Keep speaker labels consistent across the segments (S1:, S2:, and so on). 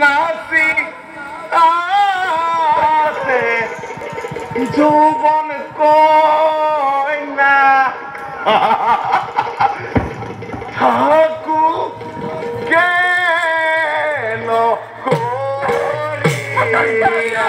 S1: নাসি আছে যৌবন কইনা থাকু কেন করিয়া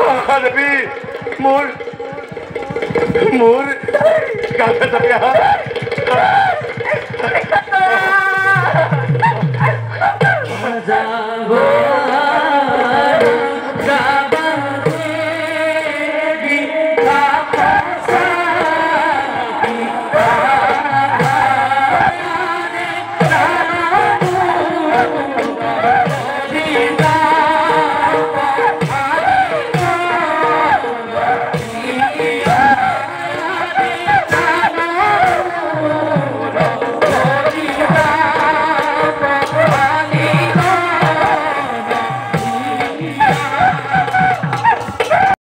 S1: नबी मोर मोर क्या कहता है जा